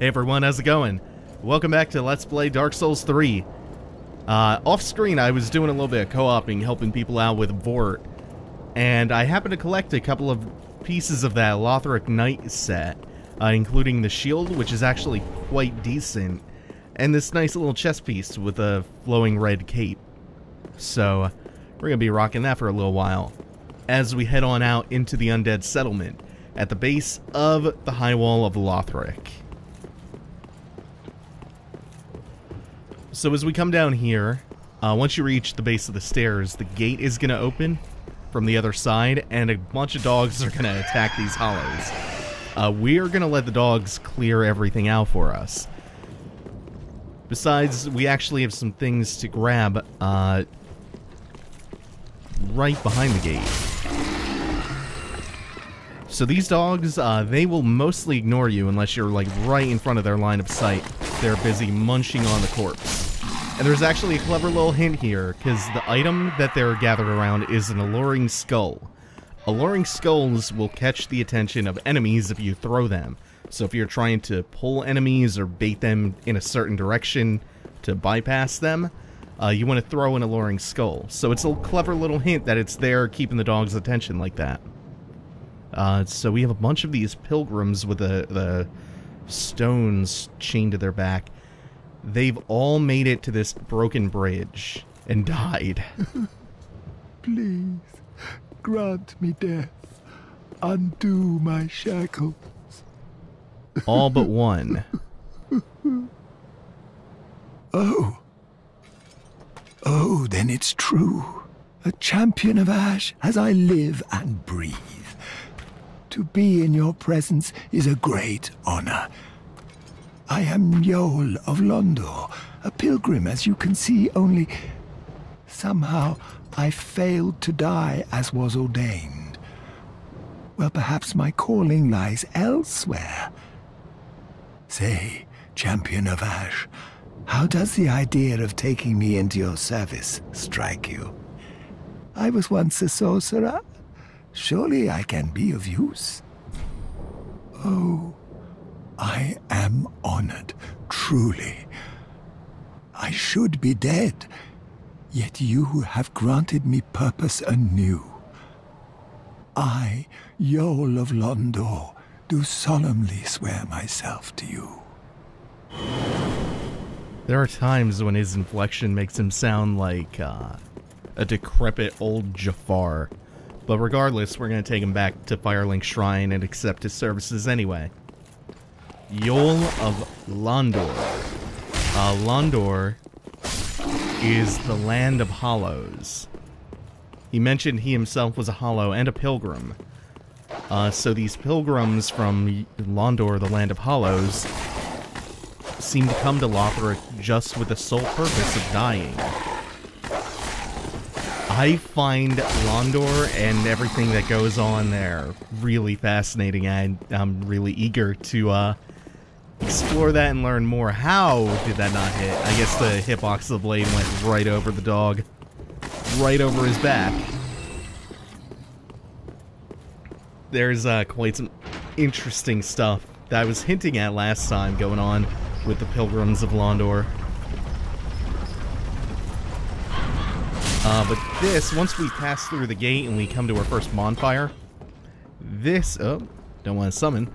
Hey everyone, how's it going? Welcome back to Let's Play Dark Souls 3. Uh, off screen, I was doing a little bit of co-oping, helping people out with Vordt, and I happened to collect a couple of pieces of that Lothric Knight set, uh, including the shield, which is actually quite decent, and this nice little chest piece with a flowing red cape. So, we're going to be rocking that for a little while as we head on out into the Undead Settlement at the base of the High Wall of Lothric. So as we come down here, uh, once you reach the base of the stairs, the gate is going to open from the other side, and a bunch of dogs are going to attack these hollows. Uh, we are going to let the dogs clear everything out for us. Besides, we actually have some things to grab uh, right behind the gate. So these dogs, uh, they will mostly ignore you unless you're like right in front of their line of sight. They're busy munching on the corpse. And there's actually a clever little hint here, because the item that they're gathered around is an alluring skull. Alluring skulls will catch the attention of enemies if you throw them. So if you're trying to pull enemies or bait them in a certain direction to bypass them, uh, you want to throw an alluring skull. So it's a clever little hint that it's there keeping the dog's attention like that. Uh, so we have a bunch of these pilgrims with the, the stones chained to their back. They've all made it to this broken bridge and died. Please, grant me death. Undo my shackles. all but one. Oh. Oh, then it's true. A champion of Ash as I live and breathe. To be in your presence is a great honor. I am Yoel of Londor, a pilgrim, as you can see, only somehow I failed to die as was ordained. Well, perhaps my calling lies elsewhere. Say, champion of Ash, how does the idea of taking me into your service strike you? I was once a sorcerer. Surely I can be of use. Oh, I am honored, truly. I should be dead, yet you have granted me purpose anew. I, Yoel of Londor, do solemnly swear myself to you. There are times when his inflection makes him sound like uh, a decrepit old Jafar. But regardless, we're going to take him back to Firelink Shrine and accept his services anyway. Yoel of Londor. Uh, Londor is the land of hollows. He mentioned he himself was a hollow and a pilgrim. Uh, so these pilgrims from Londor, the land of hollows, seem to come to Lothric just with the sole purpose of dying. I find Londor and everything that goes on there really fascinating, and I'm really eager to uh, explore that and learn more. How did that not hit? I guess the hitbox of the blade went right over the dog. Right over his back. There's uh, quite some interesting stuff that I was hinting at last time going on with the Pilgrims of Londor. Uh, but this, once we pass through the gate and we come to our first bonfire, this, oh, don't want to summon,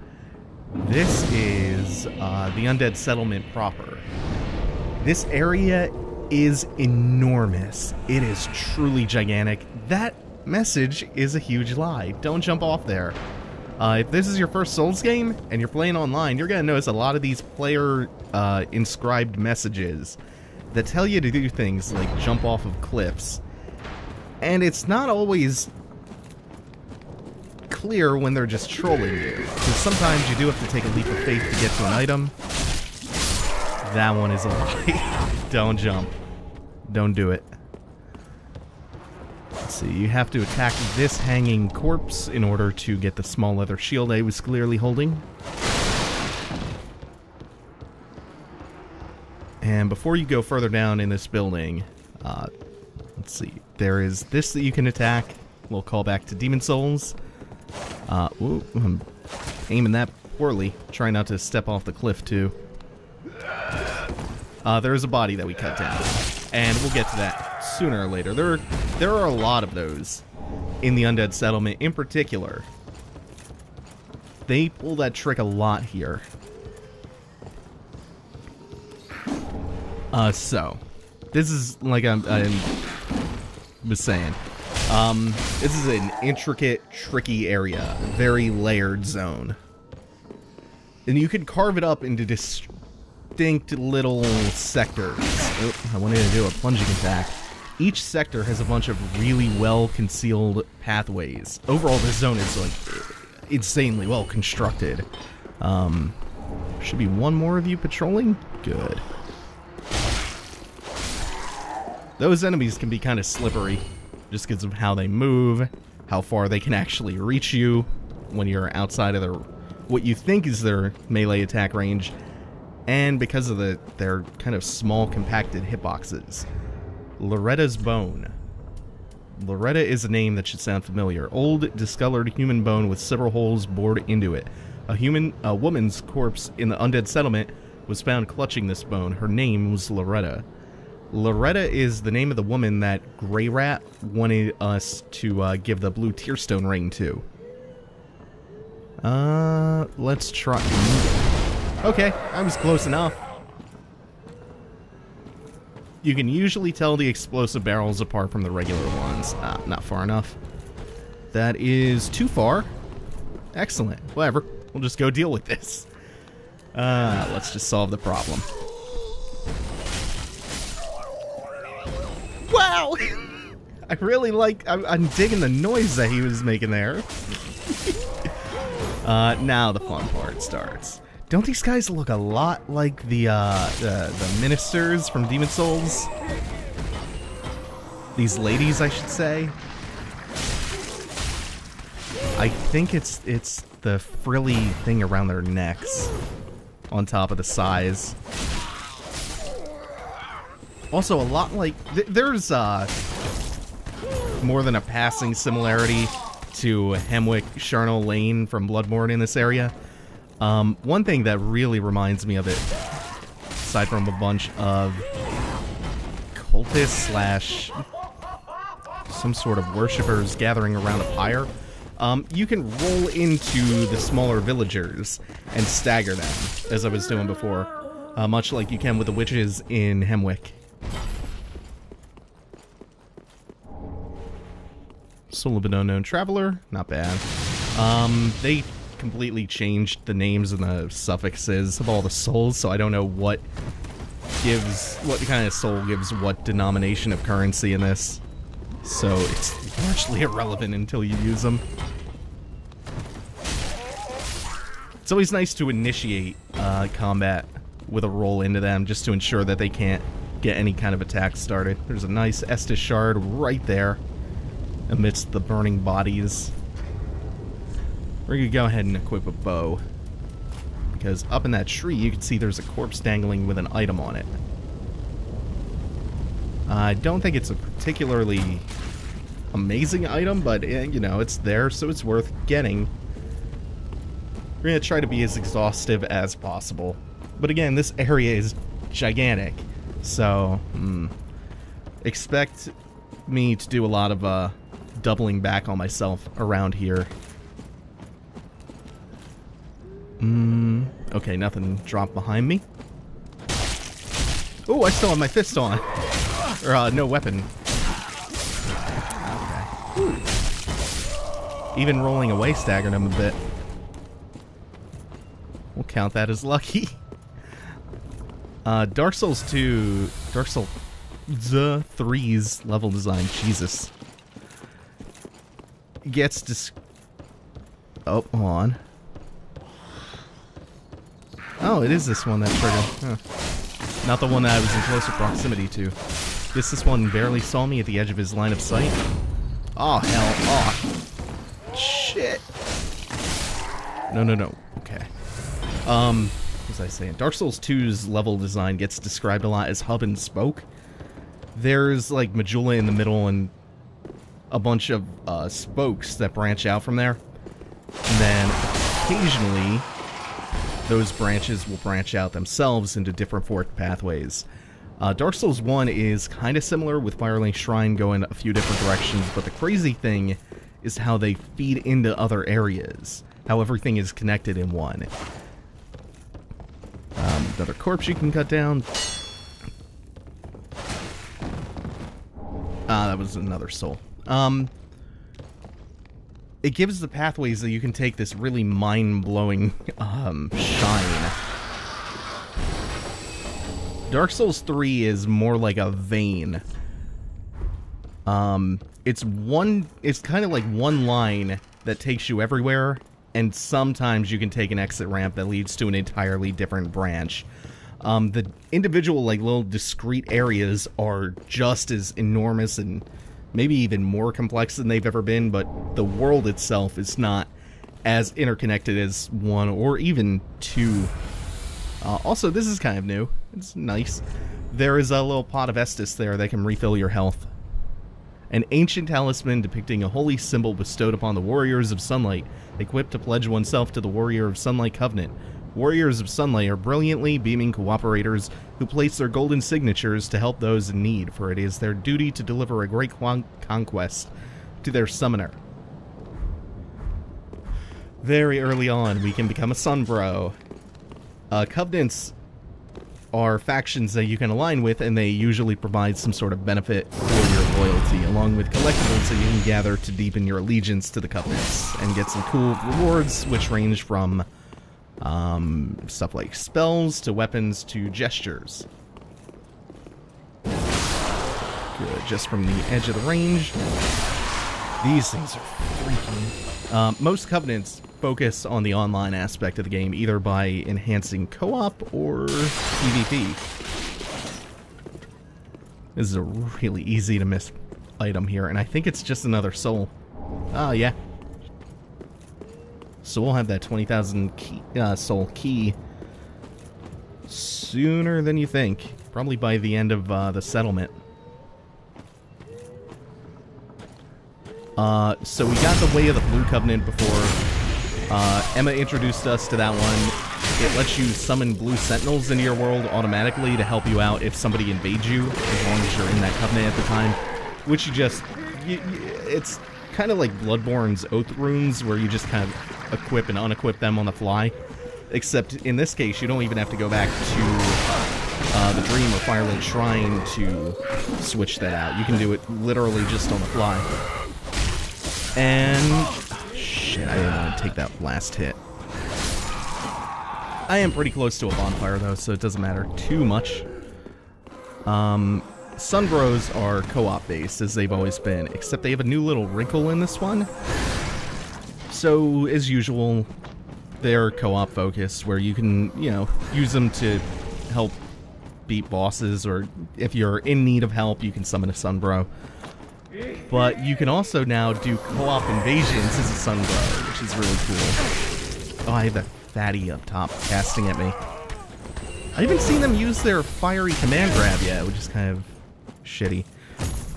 this is uh, the Undead Settlement proper. This area is enormous. It is truly gigantic. That message is a huge lie. Don't jump off there. Uh, if this is your first Souls game and you're playing online, you're going to notice a lot of these player uh, inscribed messages that tell you to do things like jump off of cliffs. And it's not always clear when they're just trolling you. Because sometimes you do have to take a leap of faith to get to an item. That one is a lie. Don't jump. Don't do it. Let's see, you have to attack this hanging corpse in order to get the small leather shield I was clearly holding. And before you go further down in this building, uh, let's see, there is this that you can attack. We'll call back to Demon Souls. Uh, ooh, I'm aiming that poorly. Try not to step off the cliff, too. Uh, there is a body that we cut down. And we'll get to that sooner or later. There are, there are a lot of those in the Undead Settlement in particular. They pull that trick a lot here. Uh, so, this is, like I'm, I'm was saying, um, this is an intricate, tricky area, very layered zone. And you can carve it up into distinct little sectors. Oh, I wanted to do a plunging attack. Each sector has a bunch of really well concealed pathways. Overall, this zone is like insanely well constructed. Um, should be one more of you patrolling? Good. Those enemies can be kind of slippery, just because of how they move, how far they can actually reach you when you're outside of their what you think is their melee attack range, and because of the their kind of small compacted hitboxes. Loretta's Bone. Loretta is a name that should sound familiar. Old, discolored human bone with several holes bored into it. A human, a woman's corpse in the undead settlement was found clutching this bone. Her name was Loretta. Loretta is the name of the woman that Greirat wanted us to uh, give the blue tearstone ring to. Uh, let's try. Okay, I was close enough. You can usually tell the explosive barrels apart from the regular ones. Ah, not far enough. That is too far. Excellent. Whatever. We'll just go deal with this. Uh, let's just solve the problem. I really like... I'm, I'm digging the noise that he was making there. uh, now the fun part starts. Don't these guys look a lot like the, uh, the, the ministers from Demon Souls? These ladies, I should say. I think it's it's the frilly thing around their necks on top of the size. Also, a lot like th there's uh more than a passing similarity to Hemwick Charnel Lane from Bloodborne in this area. Um, one thing that really reminds me of it, aside from a bunch of cultists slash some sort of worshippers gathering around a pyre, um, you can roll into the smaller villagers and stagger them, as I was doing before, uh, much like you can with the witches in Hemwick. Soul of an Unknown Traveler, not bad. Um, they completely changed the names and the suffixes of all the souls, so I don't know what gives, what kind of soul gives what denomination of currency in this. So it's largely irrelevant until you use them. It's always nice to initiate uh, combat with a roll into them just to ensure that they can't get any kind of attack started. There's a nice Estus shard right there amidst the burning bodies. We're gonna go ahead and equip a bow. Because up in that tree, you can see there's a corpse dangling with an item on it. I don't think it's a particularly amazing item, but, eh, you know, it's there, so it's worth getting. We're gonna try to be as exhaustive as possible. But again, this area is gigantic, so, hmm, expect me to do a lot of, uh, doubling back on myself around here. Mm, okay, nothing dropped behind me. Oh, I still have my fist on. Or, uh, no weapon. Okay. Even rolling away staggered him a bit. We'll count that as lucky. Uh, Dark Souls 2... Dark Souls... The 3's level design. Jesus. Gets dis... Oh, hold on. Oh, it is this one that triggered. Huh. Not the one that I was in closer proximity to. Guess this one barely saw me at the edge of his line of sight. Oh, hell. Oh. Shit. No, no, no. Okay. Um, what was I saying? Dark Souls 2's level design gets described a lot as hub and spoke. There's, like, Majula in the middle and a bunch of uh, spokes that branch out from there. And then occasionally those branches will branch out themselves into different forked pathways. Uh, Dark Souls 1 is kind of similar with Firelink Shrine going a few different directions, but the crazy thing is how they feed into other areas, how everything is connected in one. Um, another corpse you can cut down. Ah, that was another soul. Um, it gives the pathways that you can take this really mind-blowing um, shine. Dark Souls 3 is more like a vein. Um, it's one, it's kind of like one line that takes you everywhere, and sometimes you can take an exit ramp that leads to an entirely different branch. Um, the individual, like, little discrete areas are just as enormous and maybe even more complex than they've ever been, but the world itself is not as interconnected as one or even two. Uh, also, this is kind of new. It's nice. There is a little pot of Estus there that can refill your health. An ancient talisman depicting a holy symbol bestowed upon the Warriors of Sunlight, equipped to pledge oneself to the Warrior of Sunlight Covenant. Warriors of Sunlight are brilliantly beaming cooperators who place their golden signatures to help those in need, for it is their duty to deliver a great conquest to their summoner. Very early on, we can become a Sunbro. Uh, covenants are factions that you can align with, and they usually provide some sort of benefit for your loyalty, along with collectibles that you can gather to deepen your allegiance to the Covenants, and get some cool rewards, which range from um, stuff like spells to weapons to gestures. Good, just from the edge of the range. These things are freaking. Um, most Covenants focus on the online aspect of the game, either by enhancing co-op or PvP. This is a really easy to miss item here, and I think it's just another soul. Oh, yeah. So we'll have that 20,000 uh, soul key sooner than you think. Probably by the end of uh, the settlement. Uh, so we got the Way of the Blue Covenant before uh, Emma introduced us to that one. It lets you summon blue sentinels into your world automatically to help you out if somebody invades you, as long as you're in that covenant at the time. Which you just... You, you, it's kind of like Bloodborne's Oath runes, where you just kind of equip and unequip them on the fly. Except in this case, you don't even have to go back to uh, the Dream or Firelink Shrine to switch that out. You can do it literally just on the fly. And Shit, I didn't want to take that last hit. I am pretty close to a bonfire, though, so it doesn't matter too much. Um, Sunbros are co-op based, as they've always been, except they have a new little wrinkle in this one. So, as usual, they're co-op focused, where you can, you know, use them to help beat bosses, or if you're in need of help, you can summon a Sunbro. But you can also now do co-op invasions as a Sunbro, which is really cool. Oh, I have that fatty up top casting at me. I haven't seen them use their fiery command grab yet, which is kind of shitty.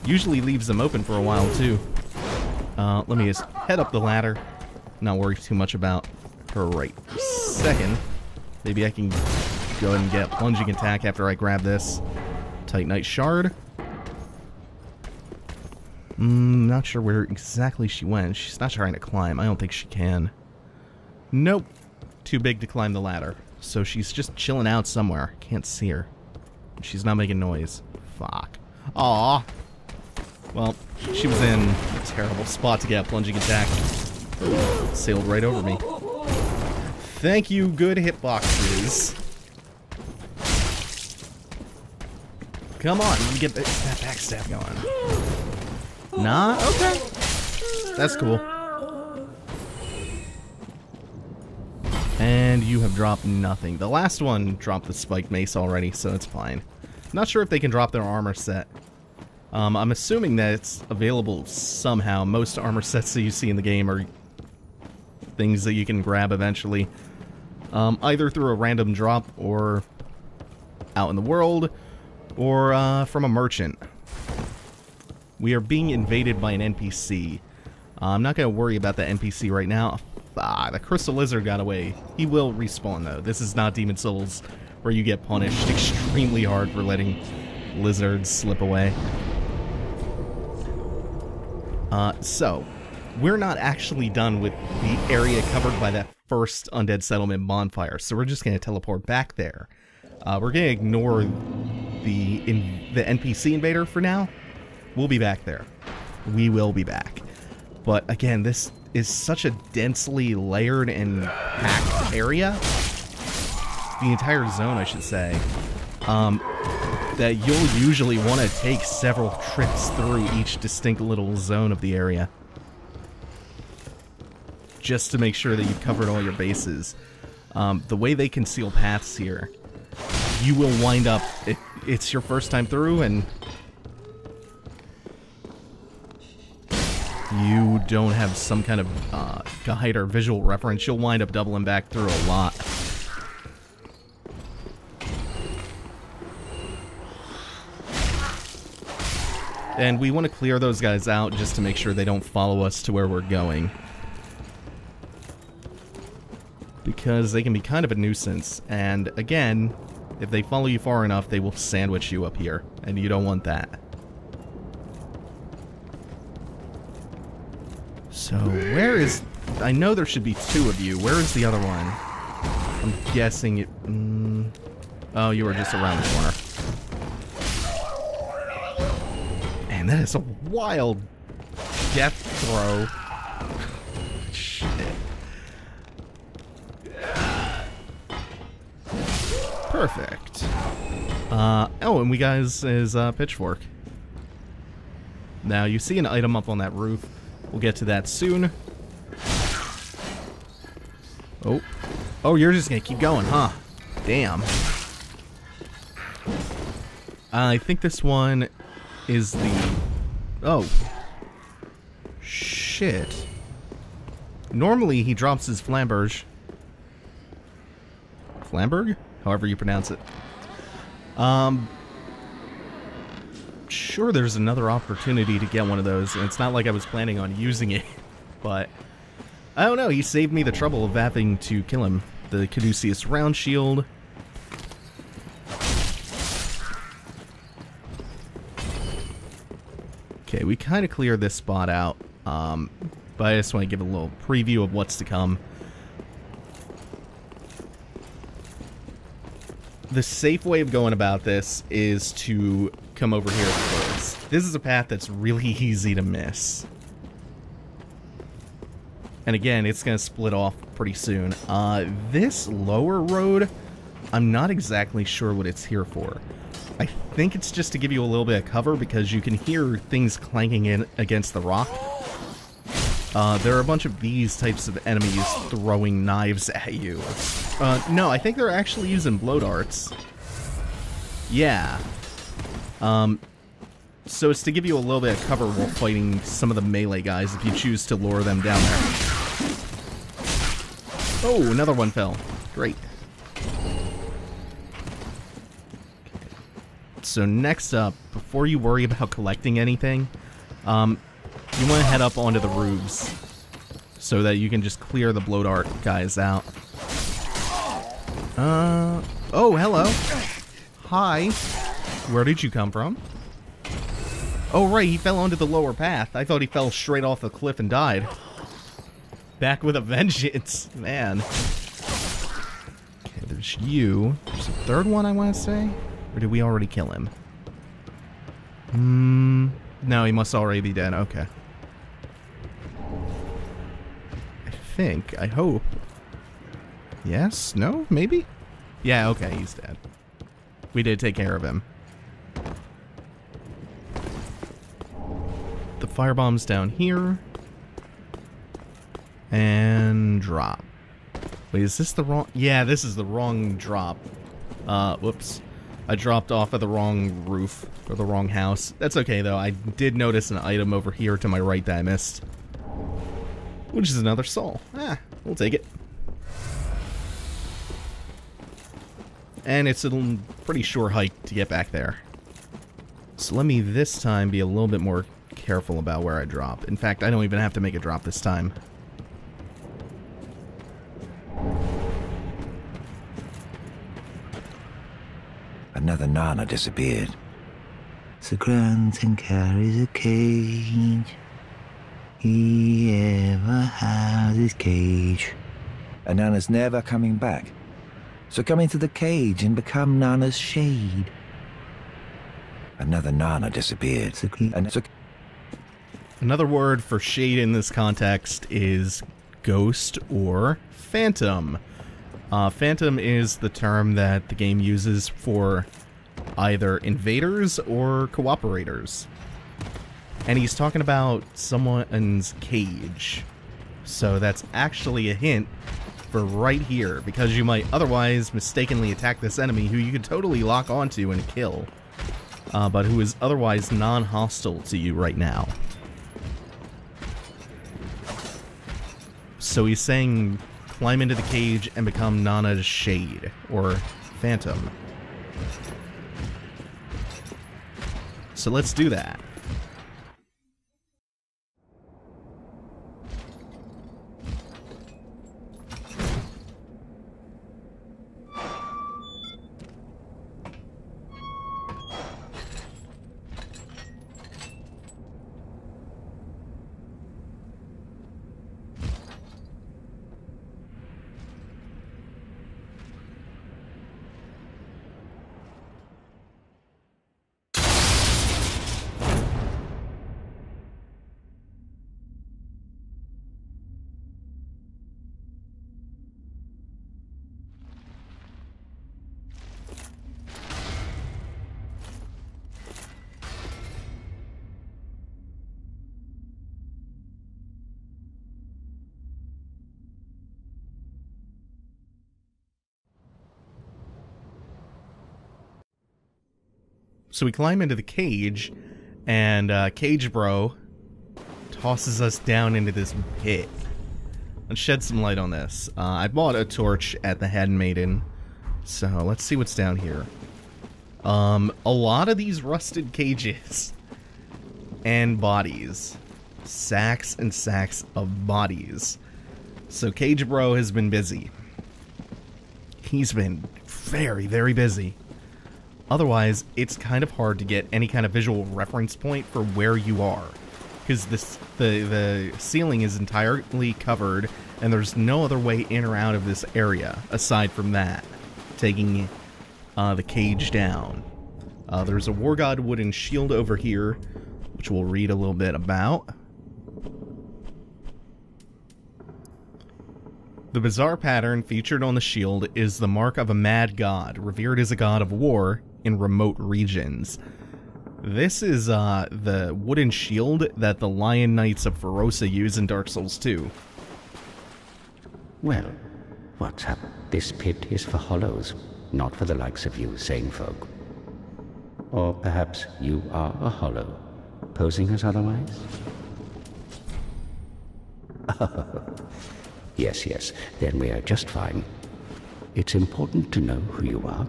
Usually leaves them open for a while, too. Uh, let me just head up the ladder. Not worry too much about her right second. Maybe I can go ahead and get plunging attack after I grab this. Titanite Shard. Mm, not sure where exactly she went. She's not trying to climb. I don't think she can. Nope. Too big to climb the ladder. So she's just chilling out somewhere. Can't see her. She's not making noise. Fuck. Aw. Well, she was in a terrible spot to get a plunging attack. Sailed right over me. Thank you, good hitboxes. Come on, let me get that backstab going. Nah? Okay. That's cool. And you have dropped nothing. The last one dropped the spiked mace already, so it's fine. Not sure if they can drop their armor set. Um, I'm assuming that it's available somehow. Most armor sets that you see in the game are things that you can grab eventually. Um, either through a random drop or out in the world or uh, from a merchant. We are being invaded by an NPC. Uh, I'm not going to worry about the NPC right now. Ah, the Crystal Lizard got away. He will respawn, though. This is not Demon Souls, where you get punished extremely hard for letting lizards slip away. Uh, so, we're not actually done with the area covered by that first Undead Settlement bonfire, so we're just going to teleport back there. Uh, we're going to ignore the in, the NPC invader for now. We'll be back there. We will be back. But again, this is such a densely layered and packed area. The entire zone, I should say. Um, that you'll usually want to take several trips through each distinct little zone of the area. Just to make sure that you've covered all your bases. Um, the way they conceal paths here, you will wind up, it, it's your first time through and you don't have some kind of uh, guide or visual reference, you'll wind up doubling back through a lot. And we want to clear those guys out just to make sure they don't follow us to where we're going. Because they can be kind of a nuisance. And again, if they follow you far enough, they will sandwich you up here. And you don't want that. So, where is... I know there should be two of you. Where is the other one? I'm guessing it... Mm, oh, you were just around the corner. Man, that is a wild death throw. Perfect. Uh, oh, and we guys is uh, pitchfork. Now, you see an item up on that roof. We'll get to that soon. Oh. Oh, you're just gonna keep going, huh? Damn. I think this one is the... Oh. Shit. Normally, he drops his flamberge. Flamberg? However you pronounce it. Um, sure there's another opportunity to get one of those, and it's not like I was planning on using it, but I don't know, he saved me the trouble of having to kill him. The Caduceus round shield. Okay, we kind of cleared this spot out, um, but I just want to give a little preview of what's to come. The safe way of going about this is to come over here first. This is a path that's really easy to miss. And again, it's going to split off pretty soon. Uh, this lower road, I'm not exactly sure what it's here for. I think it's just to give you a little bit of cover because you can hear things clanking in against the rock. Uh, there are a bunch of these types of enemies throwing knives at you. Uh, no, I think they're actually using blow darts. Yeah. Um, so it's to give you a little bit of cover while fighting some of the melee guys if you choose to lure them down there. Oh, another one fell. Great. So next up, before you worry about collecting anything, um, you want to head up onto the roofs so that you can just clear the blow dart guys out. Uh, oh, hello. Hi. Where did you come from? Oh, right, he fell onto the lower path. I thought he fell straight off the cliff and died. Back with a vengeance, man. Okay, there's you. There's a third one, I want to say? Or did we already kill him? Hmm. No, he must already be dead. Okay. I think. I hope. Yes? No? Maybe? Yeah, okay, he's dead. We did take care of him. The firebomb's down here. And drop. Wait, is this the wrong... Yeah, this is the wrong drop. Uh, whoops. I dropped off of the wrong roof, or the wrong house. That's okay, though. I did notice an item over here to my right that I missed. Which is another soul. Ah, we'll take it. And it's a pretty sure hike to get back there. So let me this time be a little bit more careful about where I drop. In fact, I don't even have to make a drop this time. Another Nana disappeared. The Grand and carries a cage. He ever has his cage. And Nana's never coming back. So come into the cage and become Nana's shade. Another Nana disappeared. And so Another word for shade in this context is ghost or phantom. Uh, phantom is the term that the game uses for either invaders or cooperators. And he's talking about someone's cage. So that's actually a hint for right here, because you might otherwise mistakenly attack this enemy who you could totally lock onto and kill, uh, but who is otherwise non-hostile to you right now. So he's saying climb into the cage and become Nana's shade, or phantom. So let's do that. So we climb into the cage, and uh, Cage Bro tosses us down into this pit. Let's shed some light on this. Uh, I bought a torch at the Handmaiden, so let's see what's down here. Um, a lot of these rusted cages and bodies. Sacks and sacks of bodies. So Cage Bro has been busy. He's been very, very busy. Otherwise, it's kind of hard to get any kind of visual reference point for where you are. Because this the the ceiling is entirely covered and there's no other way in or out of this area aside from that. Taking uh, the cage down. Uh, there's a War God wooden shield over here, which we'll read a little bit about. The bizarre pattern featured on the shield is the mark of a mad god, revered as a god of war in remote regions. This is uh, the wooden shield that the Lion Knights of Pharosa use in Dark Souls 2. Well, what's up? This pit is for hollows, not for the likes of you sane folk. Or perhaps you are a hollow, posing as otherwise? yes, yes, then we are just fine. It's important to know who you are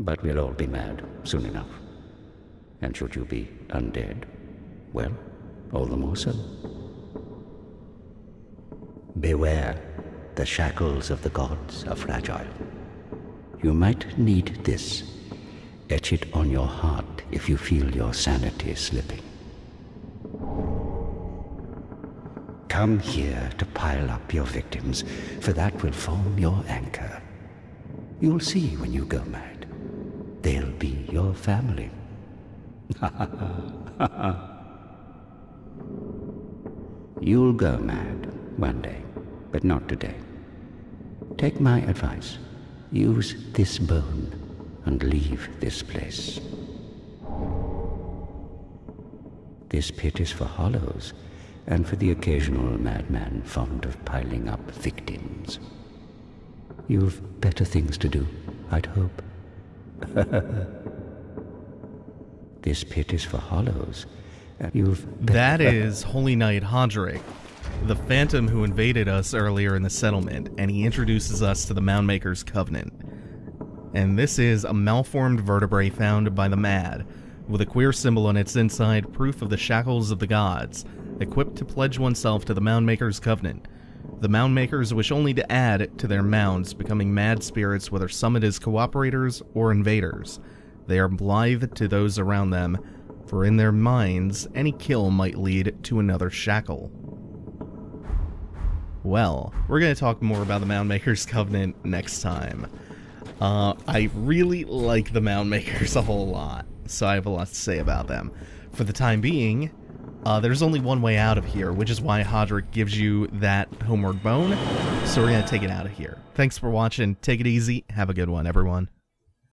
but we'll all be mad soon enough. And should you be undead, well, all the more so. Beware, the shackles of the gods are fragile. You might need this. Etch it on your heart if you feel your sanity slipping. Come here to pile up your victims, for that will form your anchor. You'll see when you go mad. They'll be your family. You'll go mad one day, but not today. Take my advice. Use this bone and leave this place. This pit is for hollows and for the occasional madman fond of piling up victims. You've better things to do, I'd hope. this pit is for hollows. You've that is Holy Knight Hodrick, the phantom who invaded us earlier in the settlement, and he introduces us to the Moundmaker's Covenant. And this is a malformed vertebrae found by the Mad, with a queer symbol on its inside, proof of the shackles of the gods, equipped to pledge oneself to the Moundmaker's Covenant. The mound makers wish only to add to their mounds, becoming mad spirits whether summoned as cooperators or invaders. They are blithe to those around them, for in their minds, any kill might lead to another shackle. Well, we're going to talk more about the Mound Makers Covenant next time. Uh, I really like the Mound Makers a whole lot, so I have a lot to say about them. For the time being, uh, there's only one way out of here, which is why Hodrick gives you that homeward bone. So we're going to take it out of here. Thanks for watching. Take it easy. Have a good one, everyone.